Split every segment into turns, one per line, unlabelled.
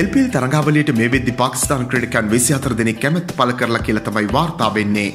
එල්පිල් තරඟාවලට මේ වෙද්දි පාකිස්ාන ක්‍රඩිකන් විසි අතර දෙනෙක් කැමැත් පල කරලා කියල තමයි වාර්තා වෙන්නේ.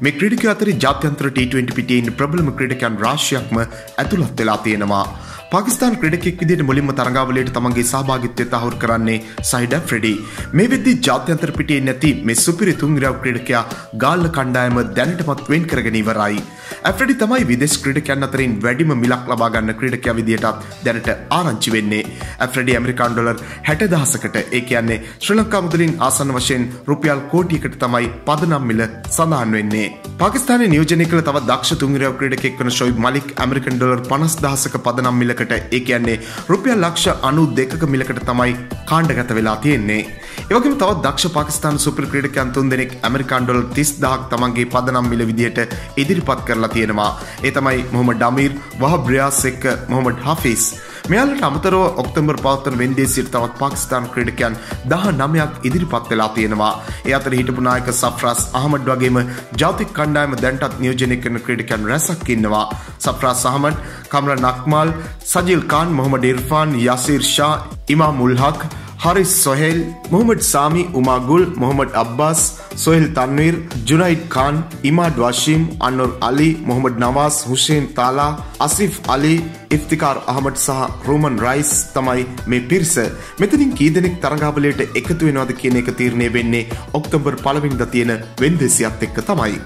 මේ ක්‍රඩික අතර ජාත්‍යන්ත්‍ර T20 පිටියෙන් ප්‍රබලම ක්‍රඩිකන් රාශයක්ම ඇතුළත් වෙලා තියෙනවා. පාකිස්ාන ක්‍රඩකෙක් විදිට මුලින්ම තරඟාවලට තමන්ගේ සභාගිත්වය තහවුරු කරන්නේ සයිඩ ෆ්‍රෙඩි මේ වෙද්දි ජාත්‍යන්තර පිටේ නැති මේ සුපිරි තුන්ගරව් ක්‍රඩකයා ගාල්ල කණ්ඩායම දැනටමත් වෙන් කරගෙන ඉවරයි. ඇෆ්‍රඩි තමයි විදෙස් ක්‍රඩකයන් අතරින් වැඩිම මිලක් ලබා ගන්න ක්‍රඩකයා විදියටත් දැනට ආරංචි වෙන්නේ. ඇෆ්‍රඩි ඇමරිකාන් ඩොලර් 60000කට ඒ කියන්නේ ශ්‍රී ලංකා මුදලින් ආසන්න වශයෙන් රුපියල් කෝටියකට තමයි පදනම් මිල සඳහන් වෙන්නේ. පාකිස්තානයේ නියෝජනය කළ තවත් දක්ෂ තුන්ගරව් ක්‍රඩකෙක් වන ෂොයිබ් මලික් ඇමරිකන් ඩොලර් 50000ක පදනම් මිලකට මිලකට ඒ කියන්නේ රුපියල් ලක්ෂ අනු දෙකක මිලකට තමයි කාණ්ඩගත වෙලා තියෙන්නේ. ඒවගේම තවත් දක්ෂ පාකිස්තාන සුපර් ක්‍රීඩකයන් තුන් දෙනෙක් ඇමරිකාන් ඩොලර් 30000ක් තමන්ගේ පදනම් මිල විදියට ඉදිරිපත් කරලා තියෙනවා. ඒ තමයි මොහමඩ් අමීර්, වහබ් රියාස් එක්ක මොහමඩ් හෆීස්. මෙයාලට අමතරව ඔක්තෝබර් පවත්වන වෙන්දේ සිට තවත් පාකිස්තාන ක්‍රීඩකයන් 19ක් ඉදිරිපත් වෙලා තියෙනවා. ඒ අතර හිටපු නායක සෆ්රාස් අහමඩ් වගේම ජාතික කණ්ඩායම දැන්ටත් නියෝජනය කරන ක්‍රීඩකයන් රැසක් ඉන්නවා. සෆ්රාස් අහමඩ්, කම්රන් අක්මල්, සජිල් කාන්, මොහමඩ් ඉර්ෆාන්, යසීර් ෂා, ඉමාම් උල් හක් හරිස් සොහෙල් මොහමඩ් සාමි උමාගුල් මොහමඩ් අබ්බාස් සොහෙල් තන්වීර් ජුනයිඩ් කාන් ඉමාඩ් වශීම් අන්නොර් අලි මොහමඩ් නවාස් හුෂේන් තාලා අසිෆ් අලි ඉෆ්තිකාර් අහමඩ් සහ රෝමන් රයිස් තමයි මේ පිරිස. මෙතනින් කීදෙනෙක් තරඟාවලයට එකතු වෙනවද කියන එක තීරණය වෙන්නේ ඔක්තෝබර් පළවෙනිදා තියෙන වෙන්දෙසියත් එක්ක තමයි.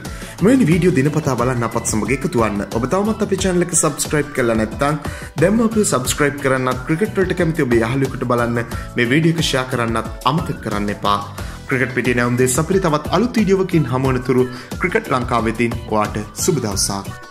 මෙනි වීඩියෝ දිනපතා බලන්න අපත් සමග එකතුවන්න ඔබ තවමත් අපේ channel එක subscribe කරලා නැත්නම් දැම්ම අපිව subscribe කරන්නත් ක්‍රිකට් වලට කැමති ඔබේ යාළුවෙකුට බලන්න. මේ වීඩියෝ එක share කරන්නත් අමතක කරන්න එපා. ක්‍රිකට් පිටියේ නැවුම් දෙස් අපිට තවත් අලුත් වීඩියෝවකින් හමුවන තුරු ක්‍රිකට් ලංකාවෙතින් ඔයාට සුබ දවසක්.